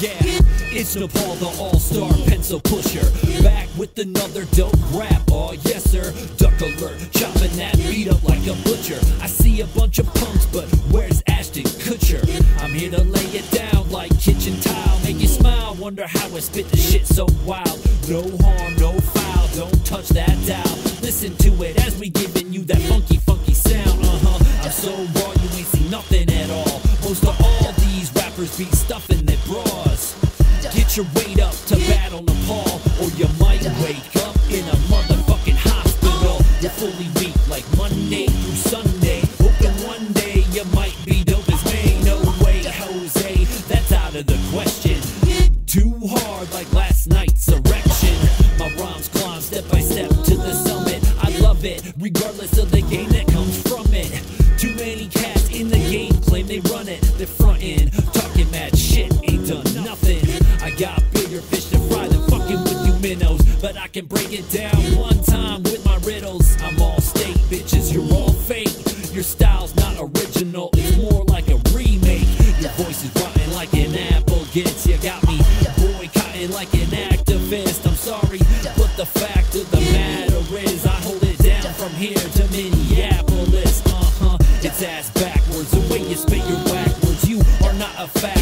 Yeah. It's Nepaul, the all-star pencil pusher. Back with another dope rap. Oh yes sir. Duck alert. Chopping that beat up like a butcher. I see a bunch of punks, but where's Ashton Kutcher? I'm here to lay it down like kitchen tile. Make you smile. Wonder how I spit the shit so wild. No harm, no foul. Don't touch that dial. Listen to it as we giving you that funky, funky sound. Uh huh. I'm so raw, you ain't see nothing at all. Most of all rappers be stuffing their bras. Get your weight up to battle Nepaul, or you might wake up in a motherfucking hospital. You're fully weak like Monday through Sunday. Hoping one day you might be dope as me. No way, Jose, that's out of the question. Too hard like last night's erection. My rhymes climb step by step to the summit. I love it, regardless of the game that comes from it. Too many cats in the game I got bigger fish to fry than fucking with you minnows. But I can break it down one time with my riddles. I'm all state, bitches, you're all fake. Your style's not original, it's more like a remake. Your voice is rotten like an apple gets. You got me boycotting like an activist. I'm sorry, but the fact of the matter is, I hold it down from here to Minneapolis. Uh huh, it's ass backwards. The way you spit your backwards, you are not a factor,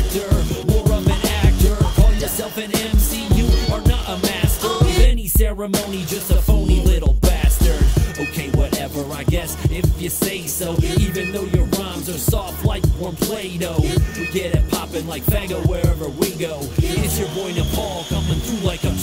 an MC, you are not a master of any ceremony, just a phony little bastard. Okay, whatever, I guess, if you say so. Even though your rhymes are soft like warm Play Doh, we get it poppin' like Fango wherever we go. It's your boy Nepaul coming through like a